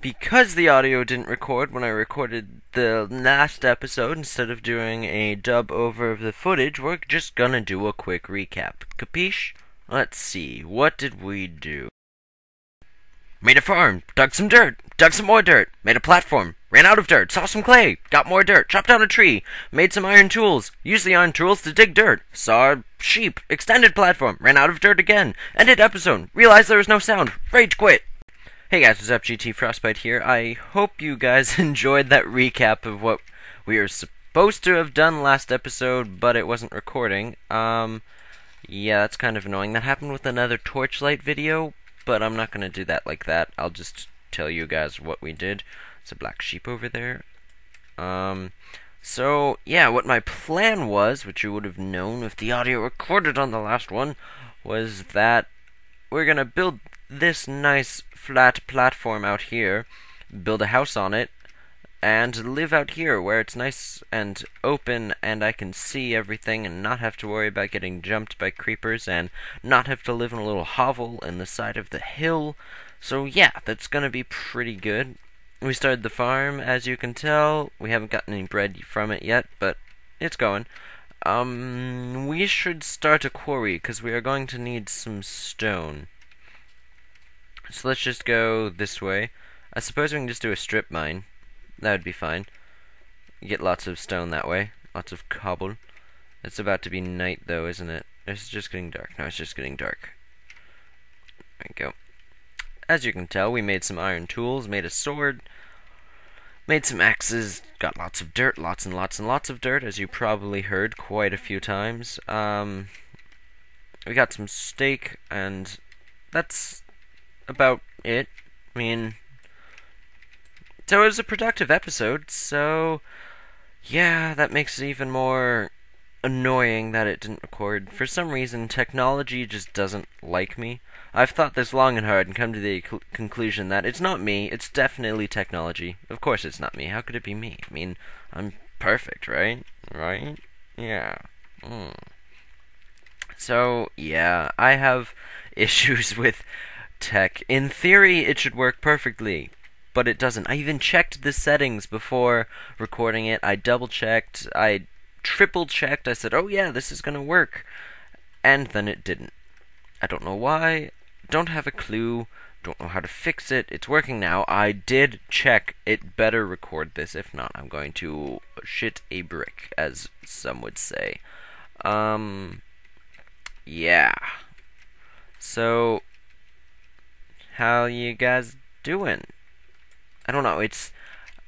because the audio didn't record when I recorded the last episode, instead of doing a dub over of the footage, we're just gonna do a quick recap. Capiche? Let's see, what did we do? Made a farm, dug some dirt, dug some more dirt, made a platform, ran out of dirt, saw some clay, got more dirt, chopped down a tree, made some iron tools, used the iron tools to dig dirt, saw sheep, extended platform, ran out of dirt again, ended episode, realized there was no sound, rage quit. Hey guys, what's up? GT Frostbite here. I hope you guys enjoyed that recap of what we were supposed to have done last episode, but it wasn't recording. Um, yeah, that's kind of annoying. That happened with another Torchlight video, but I'm not going to do that like that. I'll just tell you guys what we did. It's a black sheep over there. Um, so, yeah, what my plan was, which you would have known if the audio recorded on the last one, was that we're going to build this nice flat platform out here, build a house on it, and live out here where it's nice and open and I can see everything and not have to worry about getting jumped by creepers and not have to live in a little hovel in the side of the hill. So yeah, that's gonna be pretty good. We started the farm, as you can tell. We haven't gotten any bread from it yet, but it's going. Um, we should start a quarry, because we are going to need some stone. So let's just go this way. I suppose we can just do a strip mine. That would be fine. You get lots of stone that way. Lots of cobble. It's about to be night though, isn't it? It's just getting dark. No, it's just getting dark. There we go. As you can tell, we made some iron tools, made a sword, made some axes, got lots of dirt, lots and lots and lots of dirt, as you probably heard quite a few times. Um, we got some steak, and that's about it. I mean, so it was a productive episode, so yeah, that makes it even more annoying that it didn't record. For some reason, technology just doesn't like me. I've thought this long and hard and come to the cl- conclusion that it's not me, it's definitely technology. Of course it's not me. How could it be me? I mean, I'm perfect, right? Right? Yeah. Mm. So, yeah, I have issues with tech. In theory, it should work perfectly but it doesn't. I even checked the settings before recording it. I double checked. I triple checked. I said, "Oh yeah, this is gonna work," and then it didn't. I don't know why. Don't have a clue. Don't know how to fix it. It's working now. I did check. It better record this. If not, I'm going to shit a brick, as some would say. Um. Yeah. So, how you guys doing? I don't know. It's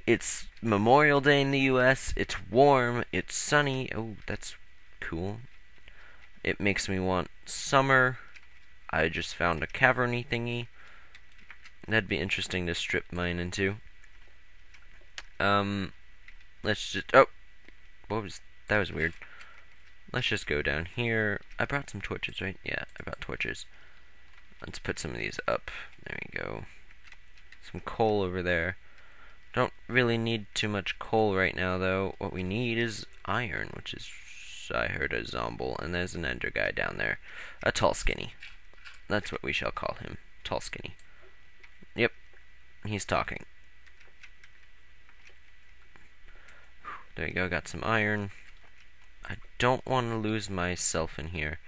it's Memorial Day in the U.S. It's warm. It's sunny. Oh, that's cool. It makes me want summer. I just found a caverny thingy. That'd be interesting to strip mine into. Um, let's just. Oh, what was that? Was weird. Let's just go down here. I brought some torches, right? Yeah, I brought torches. Let's put some of these up. There we go some coal over there. Don't really need too much coal right now, though. What we need is iron, which is, I heard, a zombie. And there's an ender guy down there. A tall skinny. That's what we shall call him. Tall skinny. Yep. He's talking. There you go, got some iron. I don't want to lose myself in here.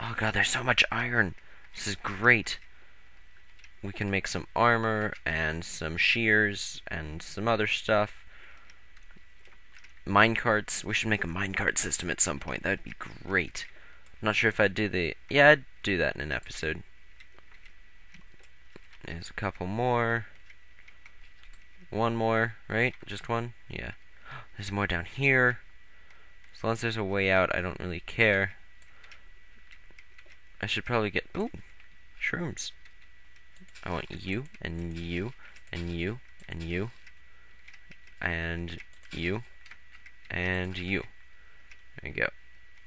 Oh god, there's so much iron. This is great we can make some armor and some shears and some other stuff. Minecarts. We should make a minecart system at some point. That would be great. I'm not sure if I'd do the... Yeah, I'd do that in an episode. There's a couple more. One more, right? Just one? Yeah. There's more down here. As long as there's a way out, I don't really care. I should probably get... Ooh! Shrooms. I want you, and you, and you, and you, and you, and you. There you go.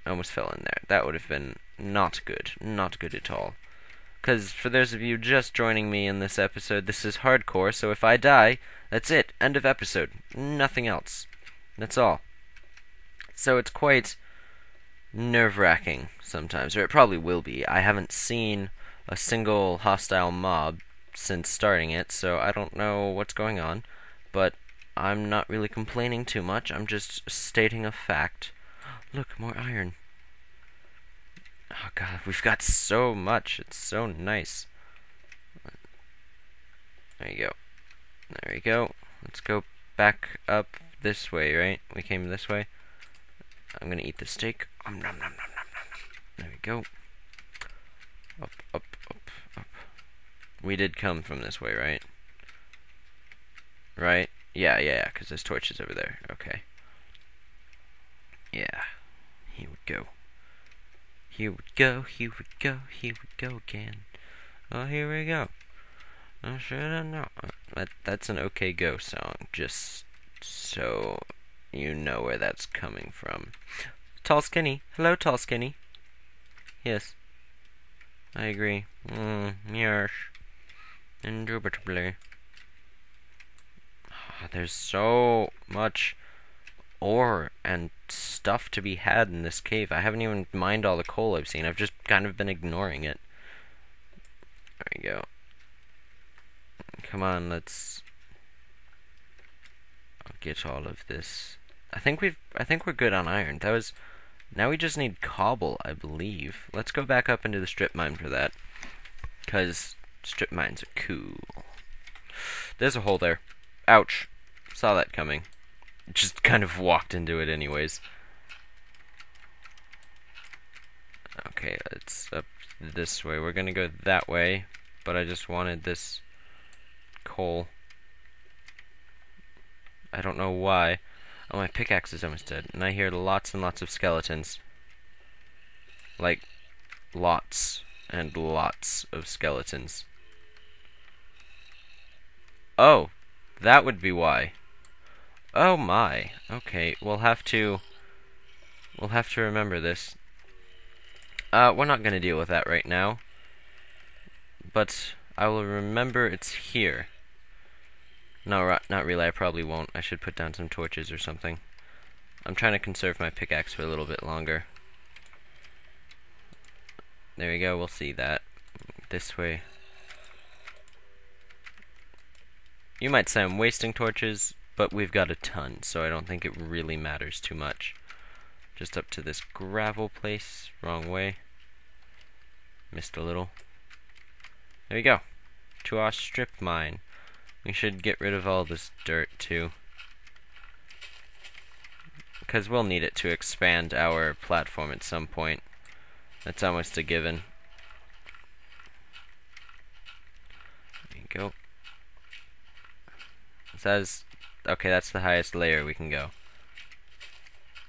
I almost fell in there. That would have been not good. Not good at all. Because for those of you just joining me in this episode, this is hardcore, so if I die, that's it. End of episode. Nothing else. That's all. So it's quite nerve wracking sometimes, or it probably will be. I haven't seen a single hostile mob since starting it, so I don't know what's going on. But I'm not really complaining too much. I'm just stating a fact. Look, more iron. Oh god, we've got so much. It's so nice. There you go. There we go. Let's go back up this way, right? We came this way. I'm gonna eat the steak. Nom, nom, nom, nom, nom. There we go. Up, up, up, up. We did come from this way, right? Right? Yeah, yeah, yeah, because there's torches over there. Okay. Yeah. Here we go. Here we go, here we go, here we go again. Oh, here we go. I should have known. That, that's an OK Go song, just so you know where that's coming from. Tall Skinny. Hello, Tall Skinny. Yes. I agree. Mm, yes. Indubitably. Oh, there's so much ore and stuff to be had in this cave. I haven't even mined all the coal I've seen. I've just kind of been ignoring it. There we go. Come on, let's I'll get all of this. I think we've I think we're good on iron. That was now we just need cobble, I believe. Let's go back up into the strip mine for that. Cause strip mines are cool. There's a hole there. Ouch. Saw that coming. Just kind of walked into it anyways. Okay, it's up this way. We're gonna go that way, but I just wanted this coal. I don't know why. Oh, my pickaxe is almost dead. And I hear lots and lots of skeletons. Like, lots and lots of skeletons. Oh, that would be why. Oh my. Okay, we'll have to... We'll have to remember this. Uh, we're not going to deal with that right now. But I will remember it's here. No, not really. I probably won't. I should put down some torches or something. I'm trying to conserve my pickaxe for a little bit longer. There we go. We'll see that. This way. You might say I'm wasting torches, but we've got a ton, so I don't think it really matters too much. Just up to this gravel place. Wrong way. Missed a little. There we go. To our strip mine. We should get rid of all this dirt too. Because we'll need it to expand our platform at some point. That's almost a given. There you go. It says, okay, that's the highest layer we can go.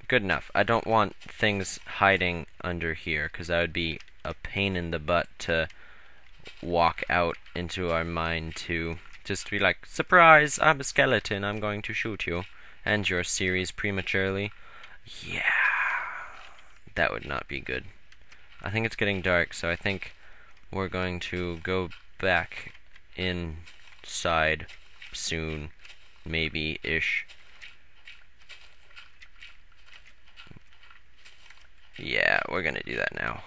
Good enough. I don't want things hiding under here, because that would be a pain in the butt to walk out into our mine to just to be like, surprise, I'm a skeleton, I'm going to shoot you. End your series prematurely. Yeah. That would not be good. I think it's getting dark, so I think we're going to go back inside soon. Maybe-ish. Yeah, we're gonna do that now.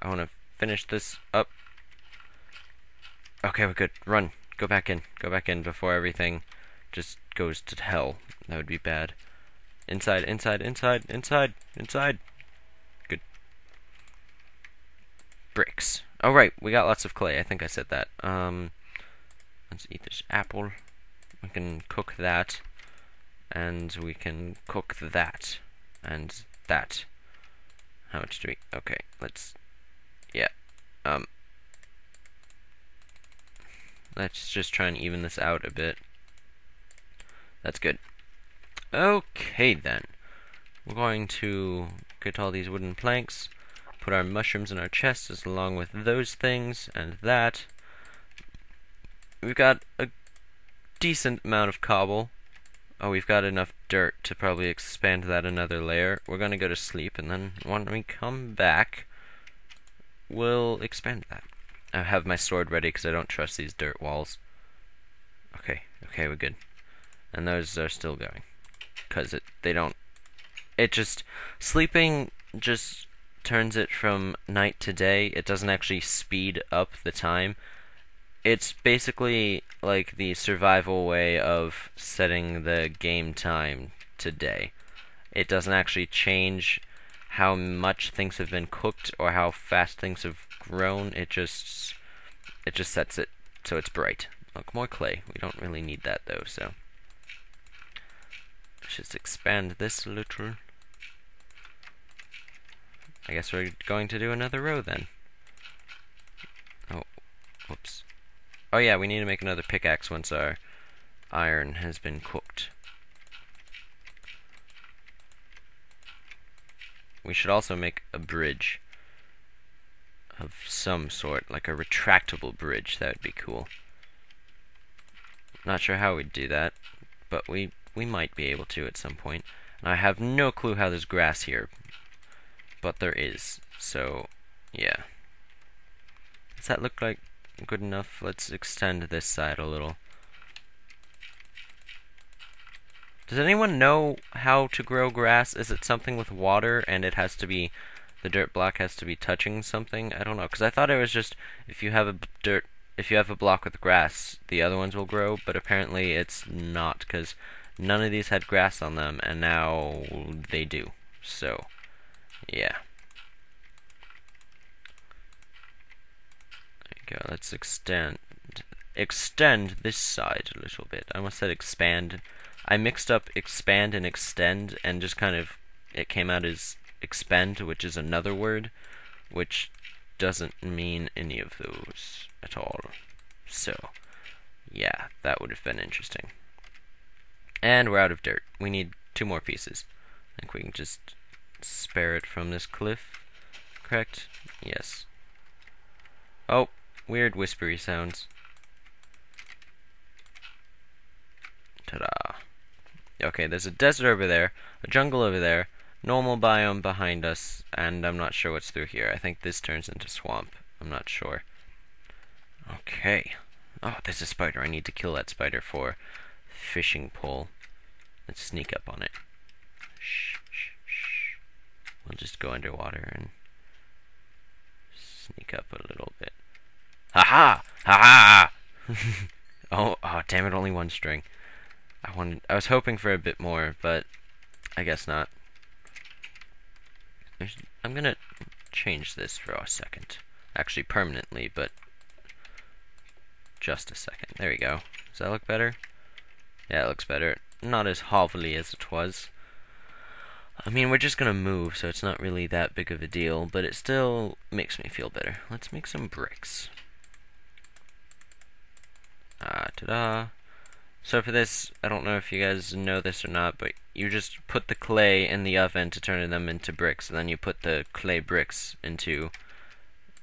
I want to finish this up Okay, we're good. Run. Go back in. Go back in before everything just goes to hell. That would be bad. Inside, inside, inside, inside, inside. Good. Bricks. Oh, right. We got lots of clay. I think I said that. Um, let's eat this apple. We can cook that. And we can cook that. And that. How much do we... Okay, let's... Yeah. Um, Let's just try and even this out a bit. That's good. Okay, then. We're going to get all these wooden planks, put our mushrooms in our chests along with those things and that. We've got a decent amount of cobble. Oh, we've got enough dirt to probably expand that another layer. We're going to go to sleep, and then when we come back, we'll expand that. I have my sword ready because I don't trust these dirt walls. Okay, okay, we're good. And those are still going. Because it, they don't... It just... Sleeping just turns it from night to day. It doesn't actually speed up the time. it's basically like the survival way of setting the game time today. It doesn't actually change how much things have been cooked or how fast things have grown. It just it just sets it so it's bright. Look, more clay. We don't really need that though, so just expand this a little. I guess we're going to do another row then. Oh, whoops. Oh yeah, we need to make another pickaxe once our iron has been cooked. We should also make a bridge of some sort, like a retractable bridge. That would be cool. Not sure how we'd do that, but we we might be able to at some point. And I have no clue how there's grass here, but there is. So, yeah. Does that look like good enough? Let's extend this side a little. Does anyone know how to grow grass? Is it something with water and it has to be, the dirt block has to be touching something? I don't know, because I thought it was just, if you have a dirt, if you have a block with grass, the other ones will grow, but apparently it's not, because none of these had grass on them, and now they do. So, yeah. There go, let's extend, extend this side a little bit. I almost said expand I mixed up expand and extend and just kind of it came out as expend, which is another word, which doesn't mean any of those at all. So, yeah, that would have been interesting. And we're out of dirt. We need two more pieces. I think we can just spare it from this cliff. Correct? Yes. Oh, weird whispery sounds. Ta-da. Okay, there's a desert over there, a jungle over there, normal biome behind us, and I'm not sure what's through here. I think this turns into swamp. I'm not sure. Okay. Oh, there's a spider. I need to kill that spider for fishing pole. Let's sneak up on it. Shh, shh, shh. We'll just go underwater and sneak up a little bit. Ha ha! Ha ha! oh, oh, damn it, only one string. I wanted, I was hoping for a bit more, but I guess not. I'm gonna change this for a second. Actually, permanently, but just a second. There we go. Does that look better? Yeah, it looks better. Not as hovely as it was. I mean, we're just gonna move, so it's not really that big of a deal, but it still makes me feel better. Let's make some bricks. Ah, ta-da. So for this, I don't know if you guys know this or not, but you just put the clay in the oven to turn them into bricks, and then you put the clay bricks into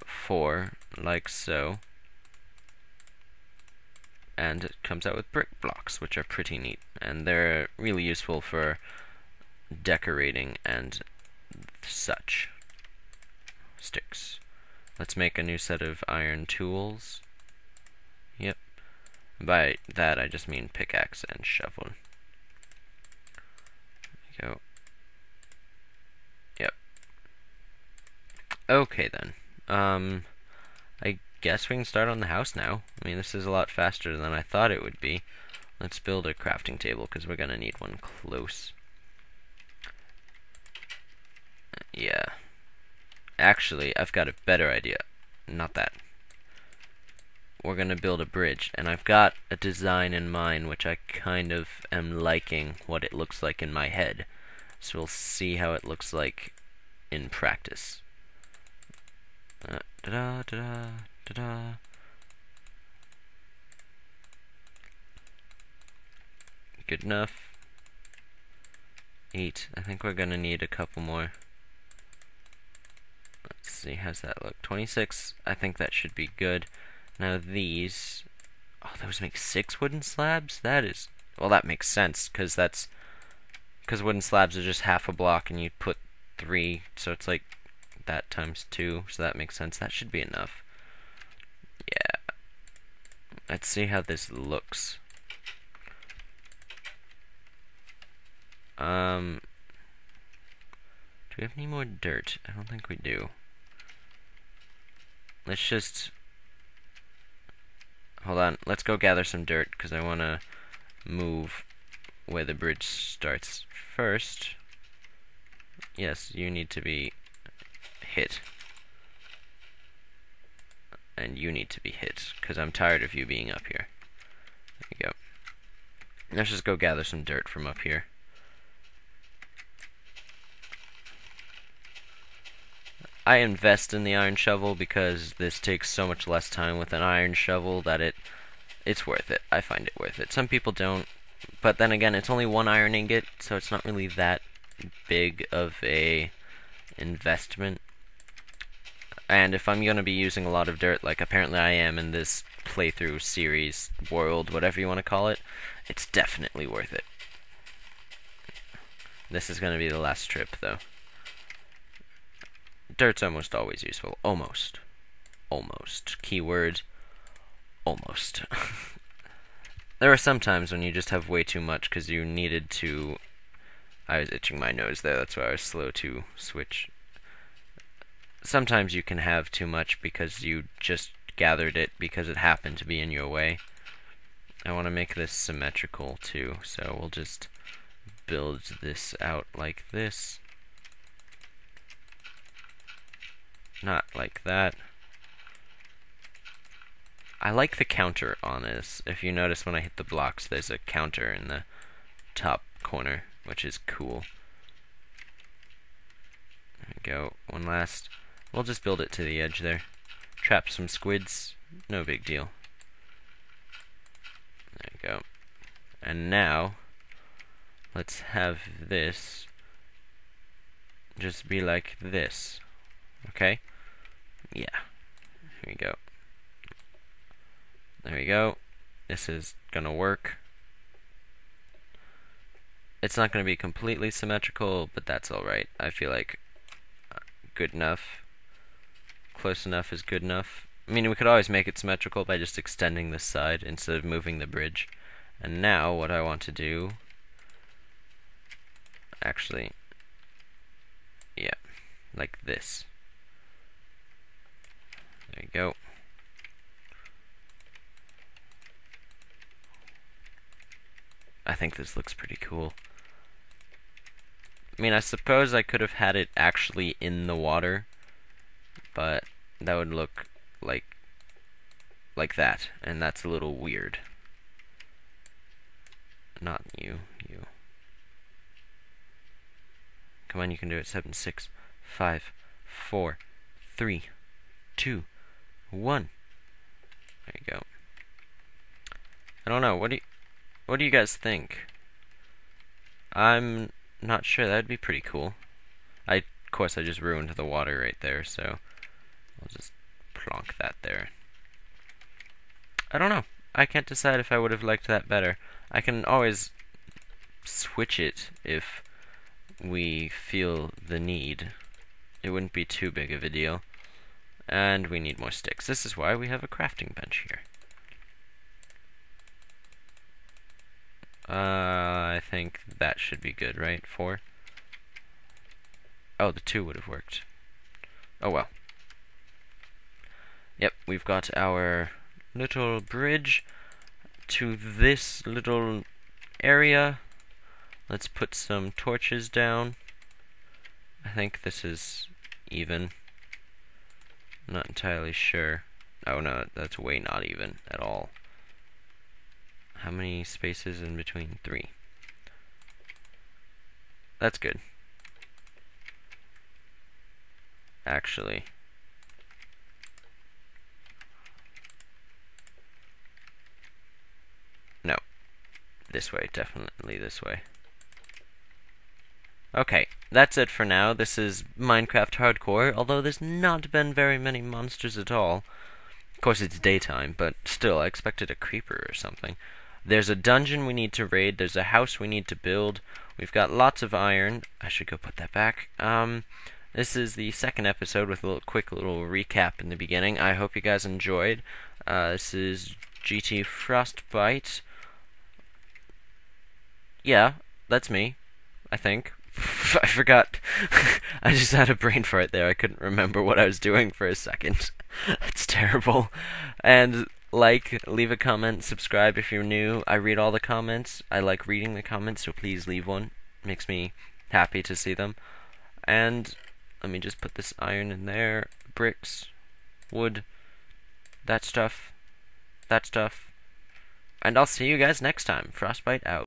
four, like so. And it comes out with brick blocks, which are pretty neat. And they're really useful for decorating and such. Sticks. Let's make a new set of iron tools. By that, I just mean pickaxe and shovel. go. Yep. Okay, then. Um, I guess we can start on the house now. I mean, this is a lot faster than I thought it would be. Let's build a crafting table, because we're going to need one close. Yeah. Actually, I've got a better idea. Not that we're going to build a bridge. And I've got a design in mind which I kind of am liking what it looks like in my head. So we'll see how it looks like in practice. Uh, da da da da da. Good enough. Eight. I think we're gonna need a couple more. Let's see, how's that look? 26. I think that should be good. Now these, oh, those make six wooden slabs? That is, well, that makes sense, because that's, because wooden slabs are just half a block, and you put three, so it's like that times two, so that makes sense. That should be enough. Yeah. Let's see how this looks. Um, do we have any more dirt? I don't think we do. Let's just hold on. Let's go gather some dirt because I want to move where the bridge starts first. Yes, you need to be hit. And you need to be hit because I'm tired of you being up here. There you go. Let's just go gather some dirt from up here. I invest in the iron shovel because this takes so much less time with an iron shovel that it it's worth it. I find it worth it. Some people don't, but then again, it's only one iron ingot, so it's not really that big of a investment. And if I'm going to be using a lot of dirt, like apparently I am in this playthrough series, world, whatever you want to call it, it's definitely worth it. This is going to be the last trip, though. Dirt's almost always useful. Almost. Almost. Keyword, almost. there are some times when you just have way too much because you needed to... I was itching my nose there, that's why I was slow to switch. Sometimes you can have too much because you just gathered it because it happened to be in your way. I want to make this symmetrical too, so we'll just build this out like this. Not like that. I like the counter on this. If you notice when I hit the blocks, there's a counter in the top corner, which is cool. There we go. One last. We'll just build it to the edge there. Trap some squids. No big deal. There we go. And now, let's have this just be like this. Okay? Yeah. Here we go. There we go. This is gonna work. It's not gonna be completely symmetrical, but that's alright. I feel like uh, good enough. Close enough is good enough. I mean, we could always make it symmetrical by just extending this side instead of moving the bridge. And now, what I want to do... Actually... Yeah, like this. There you go. I think this looks pretty cool. I mean, I suppose I could have had it actually in the water, but that would look like like that, and that's a little weird. Not you, you. Come on, you can do it. Seven, six, five, four, three, two, one. There you go. I don't know. What do you what do you guys think? I'm not sure. That'd be pretty cool. I, of course, I just ruined the water right there, so I'll just plonk that there. I don't know. I can't decide if I would have liked that better. I can always switch it if we feel the need. It wouldn't be too big of a deal. And we need more sticks. This is why we have a crafting bench here. Uh, I think that should be good, right? Four? Oh, the two would have worked. Oh well. Yep, we've got our little bridge to this little area. Let's put some torches down. I think this is even. Not entirely sure. Oh no, that's way not even at all. How many spaces in between? Three. That's good. Actually. No. This way, definitely this way. Okay, that's it for now. This is Minecraft Hardcore, although there's not been very many monsters at all. Of course, it's daytime, but still, I expected a creeper or something. There's a dungeon we need to raid. There's a house we need to build. We've got lots of iron. I should go put that back. Um, this is the second episode with a little quick little recap in the beginning. I hope you guys enjoyed. Uh, this is GT Frostbite. Yeah, that's me. I think. I forgot. I just had a brain fart there. I couldn't remember what I was doing for a second. That's terrible. And like, leave a comment, subscribe if you're new. I read all the comments. I like reading the comments, so please leave one. makes me happy to see them. And let me just put this iron in there. Bricks, wood, that stuff, that stuff. And I'll see you guys next time. Frostbite out.